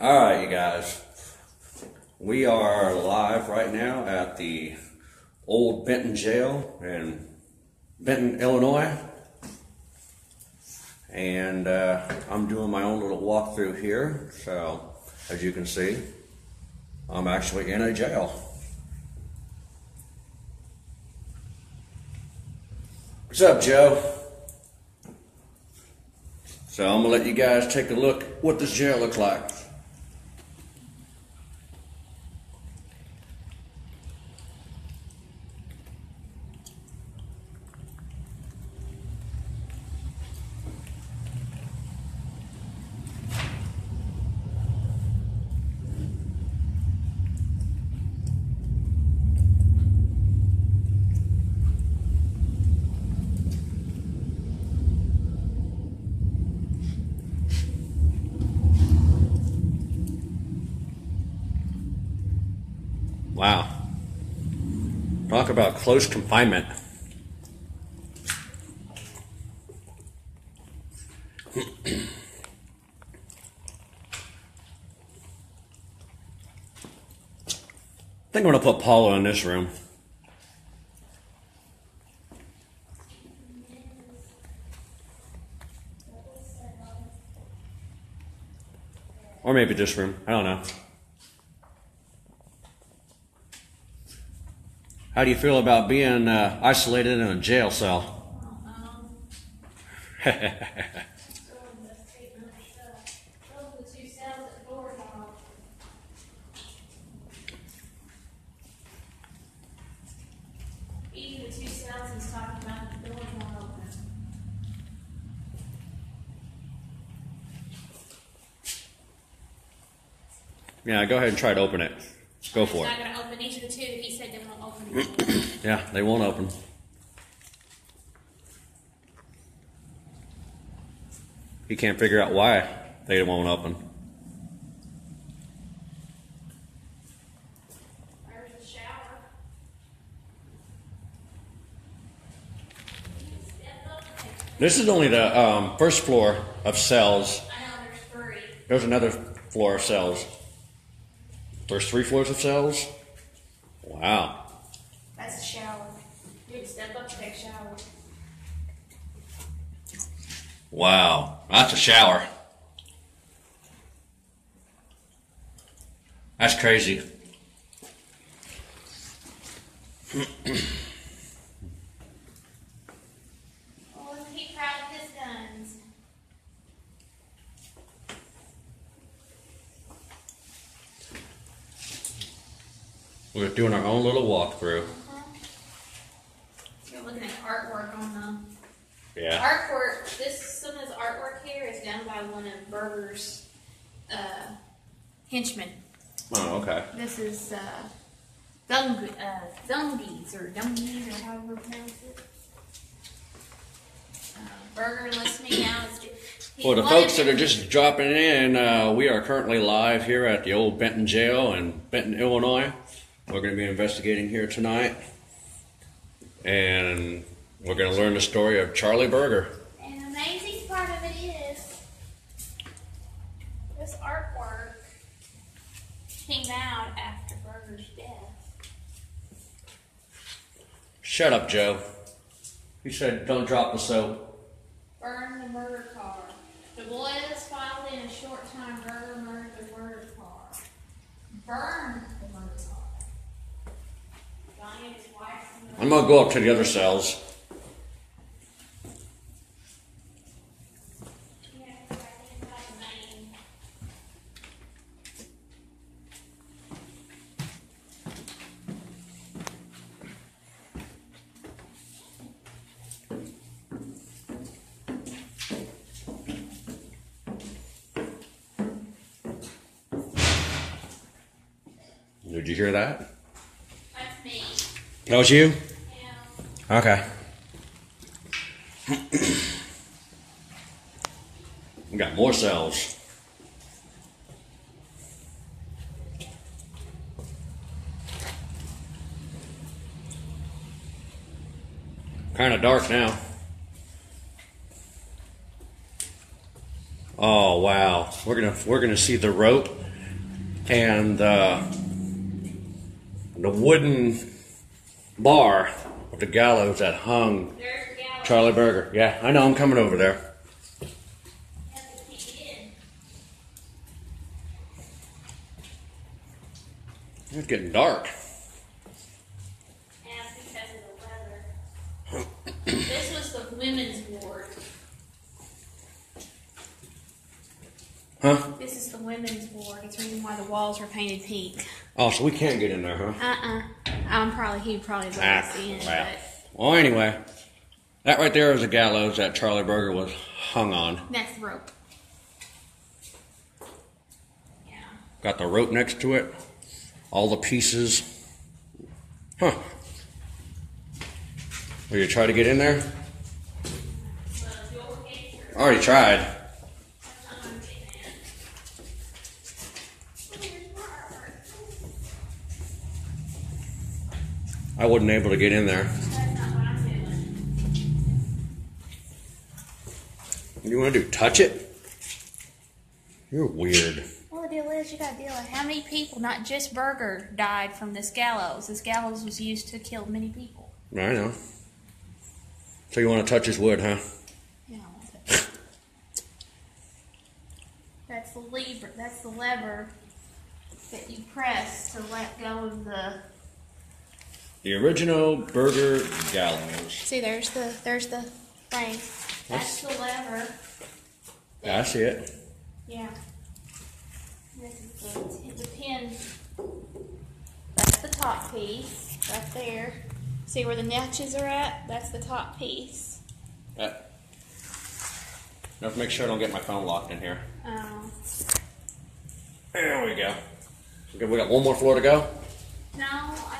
All right, you guys. We are live right now at the old Benton Jail in Benton, Illinois. And uh, I'm doing my own little walkthrough here. So, as you can see, I'm actually in a jail. What's up, Joe? So I'm gonna let you guys take a look what this jail looks like. Wow. Talk about close confinement. I think I'm going to put Paula in this room. Or maybe this room. I don't know. How do you feel about being uh, isolated in a jail cell? Even the two cells he's talking about, the doors won't open. yeah, go ahead and try to open it. Go for it. Not gonna open each of the two, he said they won't open. Yeah, they won't open. He can't figure out why they won't open. There's the shower. This is only the um, first floor of cells. I know there's. There's another floor of cells. There's three floors of cells? Wow. That's the shower. You can step up to take a shower. Wow. That's a shower. That's crazy. Oh, he proud his guns. We're doing our own little walkthrough. Uh-huh. You're looking at artwork on the Yeah. artwork. This some of this artwork here is done by one of Birger's uh, henchmen. Oh, okay. This is uh, Dung, uh, Dungies or Dungies or however you pronounce it. Uh, Birger listening now is. For the folks that are just dropping in, uh, we are currently live here at the old Benton Jail in Benton, Illinois. We're going to be investigating here tonight. And we're going to learn the story of Charlie Birger. And the amazing part of it is this artwork came out after Birger's death. Shut up, Joe. He said, don't drop the soap. Burn the murder car. The boys filed in a short time. Birger murdered the murder car. Burn the murder car. Johnny wife. I'm going to go up to the other cells. Did you hear that? That's me. That was you? Yeah. Okay. we got more cells. Kind of dark now. Oh wow, we're gonna we're gonna see the rope and uh, the wooden bar of the gallows that hung. Charlie Birger. Yeah, I know. I'm coming over there. Have to keep it in. It's getting dark. And because of the weather. this was the women's ward. Huh? This is the women's ward. It's the reason why the walls were painted pink. Oh, so we can't get in there, huh? Uh-uh. I'm probably he probably let Ah, us in, well. but Well, anyway, that right there is a gallows that Charlie Birger was hung on. that's the rope. Yeah. Got the rope next to it. All the pieces. Huh. Will you try to get in there? So your picture. I already tried. I wasn't able to get in there. What I'm. You want to do touch it? You're weird. Well, the deal is, you got to deal with how many people, not just Birger, died from this gallows. This gallows was used to kill many people. I know. So you want to touch his wood, huh? Yeah, I want it. That's the lever. That's the lever that you press to let go of the. The original Birger gallows. See, there's the there's the thing. That's the lever. Yeah, I see it. Yeah. This is the, the pin. That's the top piece right there. See where the notches are at? That's the top piece. That. Now, make sure I don't get my phone locked in here. Um, There we go. Okay, we got one more floor to go. no, I don't.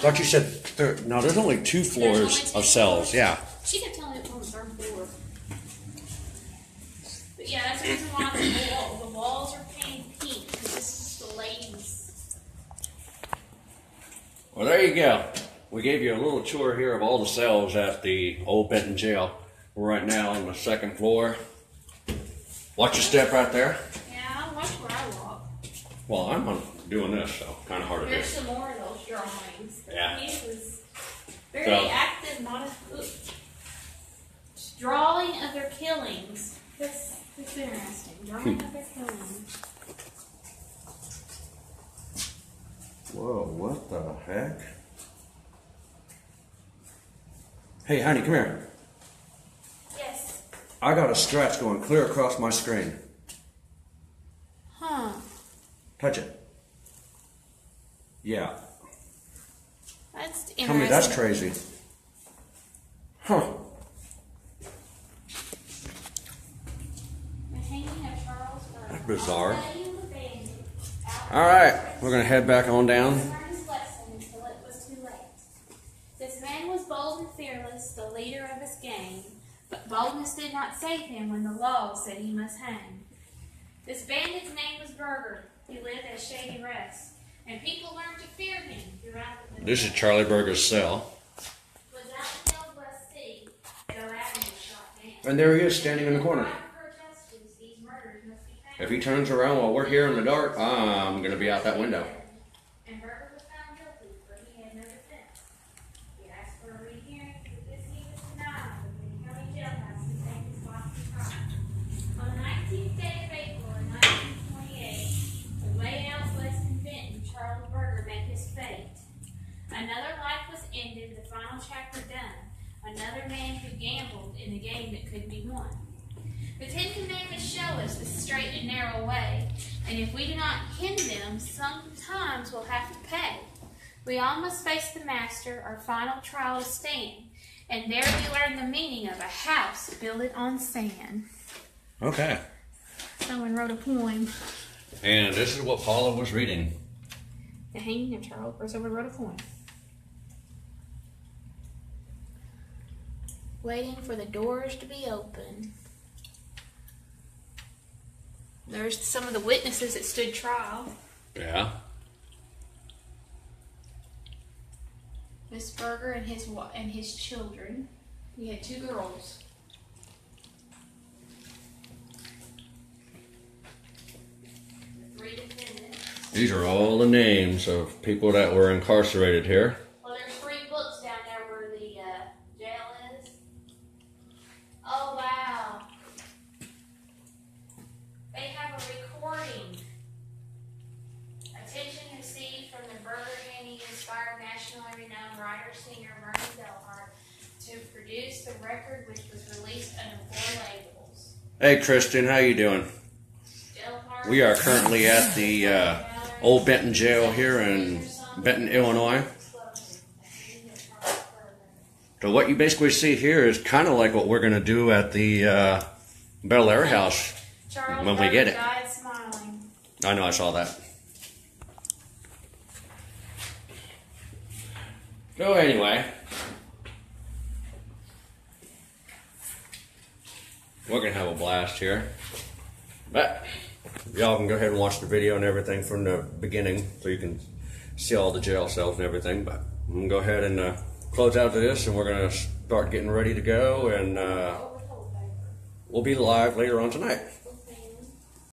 Thought you said there, no. There's only two floors only two of cells. floors. Yeah. She kept telling me it was on the third floor. But yeah, that's the reason why the, wall, the walls are painted pink. 'cause This is the ladies. Well, there you go. We gave you a little tour here of all the cells at the old Benton jail. We're right now on the second floor. Watch your step right there. Yeah, watch where I walk. Well, I'm doing this, so kind of hard to do. There's some more of those drawings. Yeah. He was very So- active, not a oops. drawing of their killings. That's, that's interesting. Drawing hmm. of their killings. Whoa, what the heck? Hey, honey, come here. Yes. I got a scratch going clear across my screen. Huh. Touch it. Yeah. That's interesting. Tell me that's crazy. Huh. The hanging of Charles Burke. That's bizarre. All day you abandoned, out All right, we're gonna head back on down. learned his lesson until it was too late. This man was bold and fearless, the leader of his gang, but boldness did not save him when the law said he must hang. This bandit's name was Birger. He lived at Shady Rest, and people learned to fear him throughout the This is Charlie Birger's cell. Was out in Old West City, Joe Avenue shot down. And there he is, standing in the corner. Fight for justice, these murders must be found. If he turns around while we're here in the dark, I'm gonna be out that window. And Birger was found guilty, but he had no defense. He asked for a rehearing, but this he was denied, but when he county jailhouse to take his life to trial. On the nineteenth day of April in nineteen twenty-eight, away out west in Benton, Charles Birger met his fate. Another life was ended, the final chapter done. Another man who gambled in a game that couldn't be won. The Ten Commandments show us the straight and narrow way, and if we do not heed them, sometimes we'll have to pay. We all must face the Master, our final trial is stand, and there we learn the meaning of a house built on sand. Okay. Someone wrote a poem. And this is what Paula was reading. The hanging of Charles, or someone wrote a poem. waiting for the doors to be open. There's some of the witnesses that stood trial. Yeah. Miss Birger and his and his children. He had two girls. These are all the names of people that were incarcerated here. Singer Vernon Dalhart to produce the record, which was released under four labels. Hey, Christian, how you doing? Dalhart. We are currently at the uh, Old Benton Jail here in Benton, Illinois. So what you basically see here is kind of like what we're going to do at the uh, Bel Air House. Charles when we get it. I know, I saw that. So anyway, we're gonna have a blast here. But y'all can go ahead and watch the video and everything from the beginning, so you can see all the jail cells and everything. But I'm gonna go ahead and uh, close out this, and we're gonna start getting ready to go, and uh, we'll be live later on tonight.